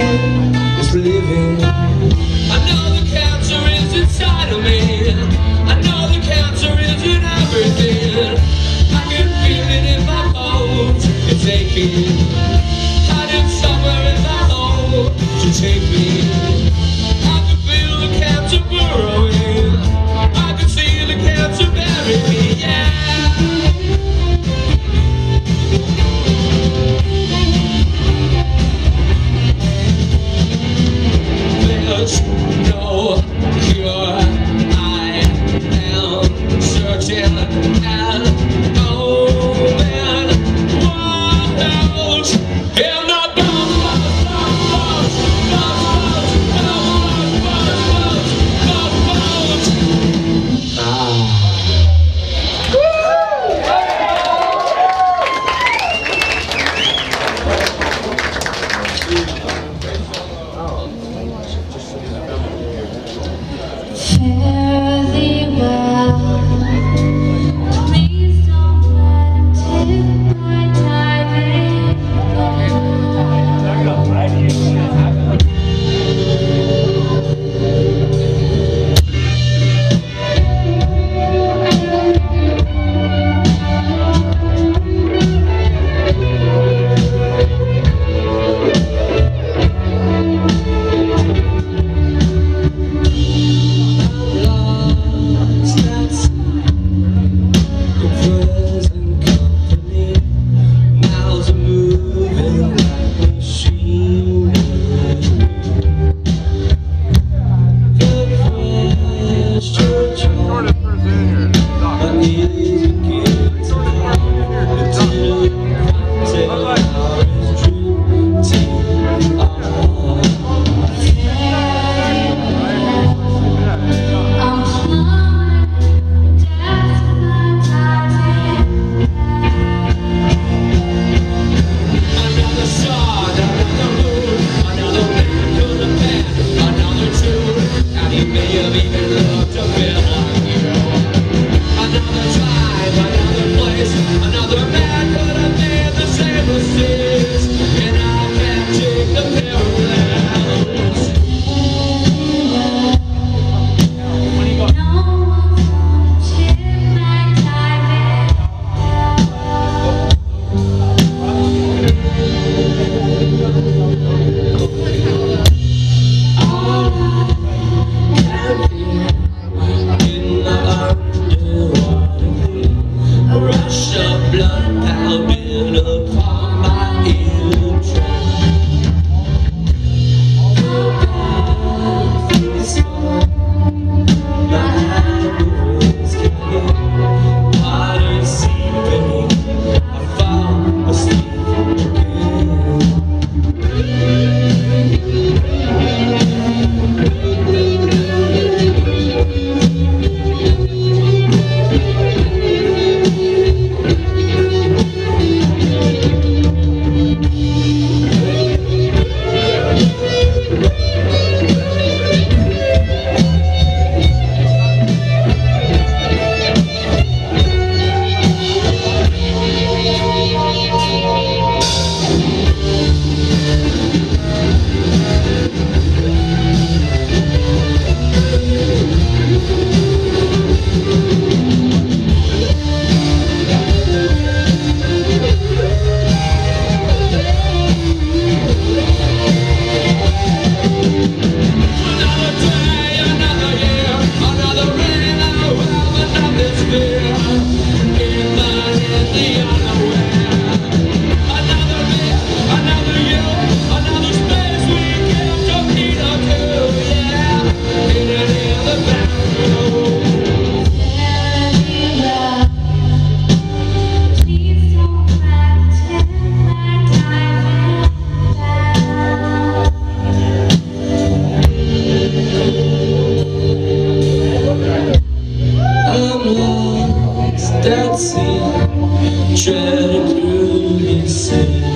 skin is living. I know the cancer is inside of me. I know the cancer is in everything. I can feel it in my bones. It's aching. Hiding somewhere in my home to take me. now.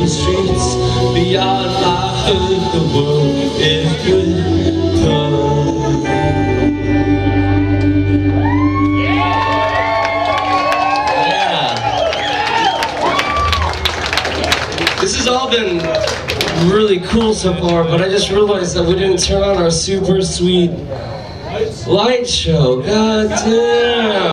the streets Beyond my hood, the world is good This has all been really cool so far, but I just realized that we didn't turn on our super sweet light show. God damn!